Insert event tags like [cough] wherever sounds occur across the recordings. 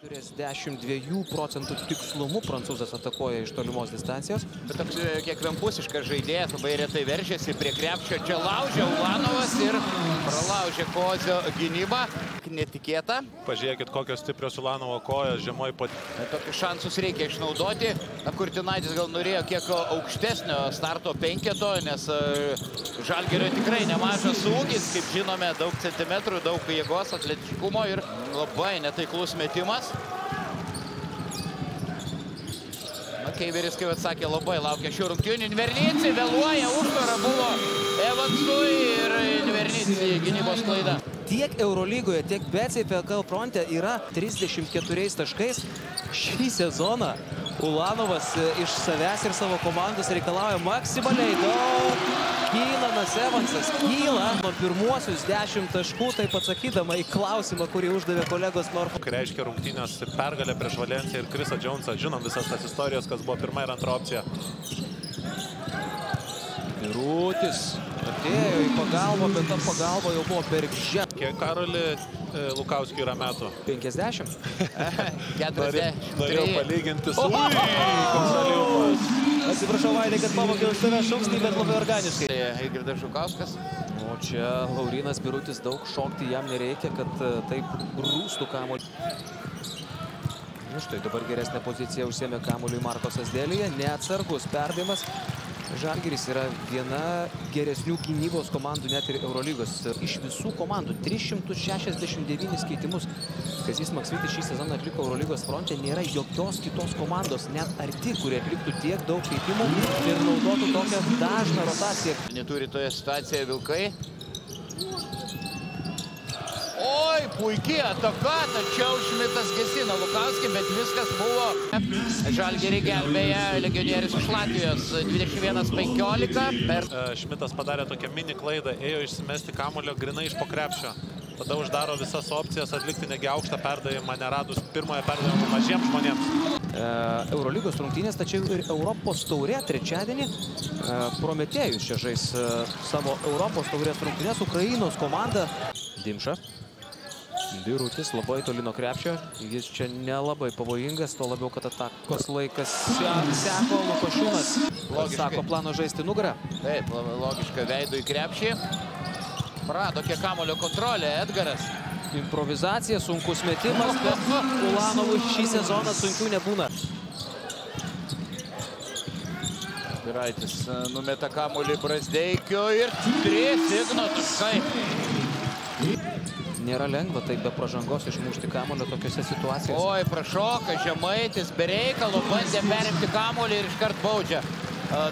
42 procentų tikslumu prancūzas atakuoja iš tolimos distancijos. Bet toks e, kiek vienpusiškas žaidėjas, labai retai veržiasi prie krepšio. Čia laužia Ulanovas ir pralaužia Kozio gynybą. Netikėta. Pažiūrėkit, kokios stiprios Ulanovo kojos žemoj pat. Tokius šansus reikia išnaudoti. Na, Kurtinaitis gal norėjo kiek aukštesnio starto penketo, nes e, Žalgerio tikrai nemažas ūgis, kaip žinome, daug centimetrų, daug jėgos, atletiškumo ir labai netaiklus metimas. Na, Keiveris, kaip atsakė, labai laukia šių rungtynių. Invernici vėluoja, užtvara buvo Evansui ir Invernici gynybos klaida. Tiek Eurolygoje, tiek BCP LKL fronte yra 34 taškais. Šį sezoną Ulanovas iš savęs ir savo komandos reikalauja maksimaliai daug. Kylanas Evansas kyla nuo pirmuosius 10 taškų, taip atsakydama į klausimą, kurį uždavė kolegos Norfo. Kai reiškia rungtynės pergalę prieš Valenciją ir Krisą Džonsą. Žinom visas tas istorijos, kas buvo pirma ir antra opcija. Rūtis atėjo į pagalbą, bet ta pagalba jau buvo bergždžia. Kiek Karoli e, Lukauskiui yra metų? 50. [laughs] Norė- Norėjau 43. palyginti su... Ui, koks aliupas. Atsiprašau, Vaidai, kad pavokiau iš tave šauksnį, bet labai organiškai. Eigirdas Žukauskas. O čia Laurinas Birutis daug šokti jam nereikia, kad e, taip rūstų kamuolį. Nu štai dabar geresnė pozicija užsėmė kamuoliui Markosas Dėlyje. Neatsargus perdavimas. Žalgiris yra viena geresnių gynybos komandų net ir Eurolygos. Iš visų komandų 369 keitimus. Kazis Maksvitis šį sezoną atliko Eurolygos fronte. Nėra jokios kitos komandos, net arti, kurie atliktų tiek daug keitimų ir naudotų tokią dažną rotaciją. Neturi toje situacijoje Vilkai. Oi, puikiai ataka, tačiau Šmitas gesina Lukauskį, bet viskas buvo. Žalgerį gelbėja legionierius iš Latvijos 21-15. Per E, Šmitas padarė tokią mini klaidą, ėjo išsimesti kamulio grinai iš pokrepšio. Tada uždaro visas opcijas atlikti negi aukštą perdavimą, neradus pirmojo perdavimo mažiems žmonėms. E, Eurolygos rungtynės, tačiau ir Europos taurė trečiadienį. E, Prometėjus čia žais savo Europos taurės rungtynės. Ukrainos komanda Dimša. Birutis labai toli nuo krepšio. Jis čia nelabai pavojingas, to labiau, kad atakos laikas se- seko Lukošiūnas. Sako plano žaisti nugarą. Taip, logiška veidų į krepšį. Prado kiek kamulio kontrolė, Edgaras. Improvizacija, sunkus metimas, bet Ulanovui šį sezoną sunkių nebūna. Piraitis e, numeta kamulį Brasdeikio ir trys Igno taškai. Nėra lengva taip be pražangos išmušti kamulio tokiuose situacijose. Oi, prašoka, Žemaitis be reikalo bandė perimti kamulį ir iškart baudžia.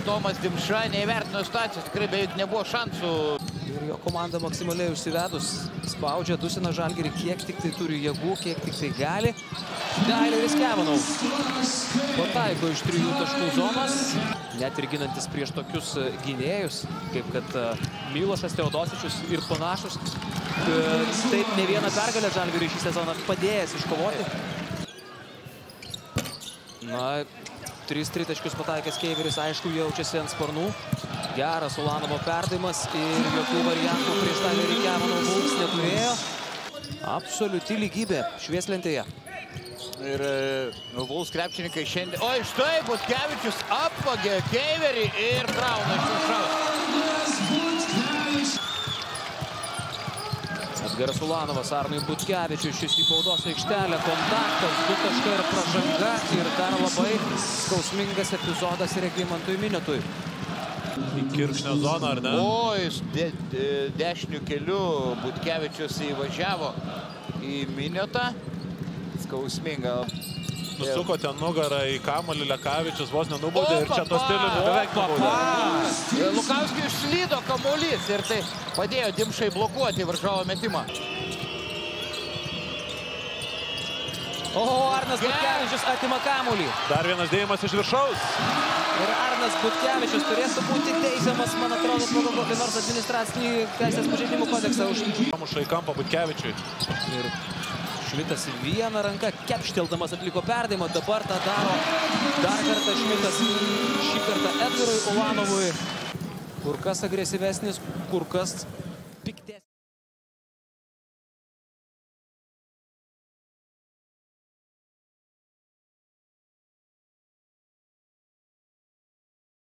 Tomas Dimša neįvertino situacijos, tikrai beveik nebuvo šansų. Ir jo komanda maksimaliai užsivedus spaudžia, dusina žalgerį, kiek tik tai turi jėgų, kiek tik tai gali. Daileris Kevanau pataiko iš trijų taškų zonos, net ir ginantis prieš tokius gynėjus, kaip kad Milošas Teodosičius ir panašus. E, Taip ne vieną pergalę žalgeriui šį sezoną padėjęs iškovoti. Na, tris tritaškius pataikęs Keiveris, aišku, jaučiasi ant sparnų. Geras Ulanovo perdavimas ir jokių variantų prieš Tailerį Kevaną Vulks neturėjo. Absoliuti lygybė švieslentėje. Ir Vuls krepšininkai šiandien... Oi, štai Butkevičius apvagė Keiverį ir krauna iš viršaus. Edgaras Ulanovas, Arnui Butkevičiui, šis į baudos aikštelę, kontaktas, du taškai ir pražanga ir dar labai skausmingas epizodas Regimantui Minetui. Į kirkšnio zoną, ar ne? Oi, de, de, dešiniu keliu Butkevičius įvažiavo į Miniotą. Skausminga. Nusuko ten nugarą į kamulį, Lekavičius vos nenubaudė ir čia to stiliumi beveik nubaudė. Lukauskiui išslydo kamuolys ir tai padėjo Dimšai blokuoti varžovo metimą. O, Arnas Butkevičius atima kamuolį. Dar vienas dėjimas iš viršaus. Ir Arnas Butkevičius turėtų būti teisiamas, man atrodo, pagal kokį nors administracinį teisės pažeidimų kodeksą už... Pamuša į kampą Butkevičiui. Ir Šmitas vieną ranką kepšteldamas atliko perdavimą. Dabar tą daro dar kartą Šmitas. Šį kartą Edgarui Ulanovui. Kur kas agresyvesnis, kur kas piktesnis.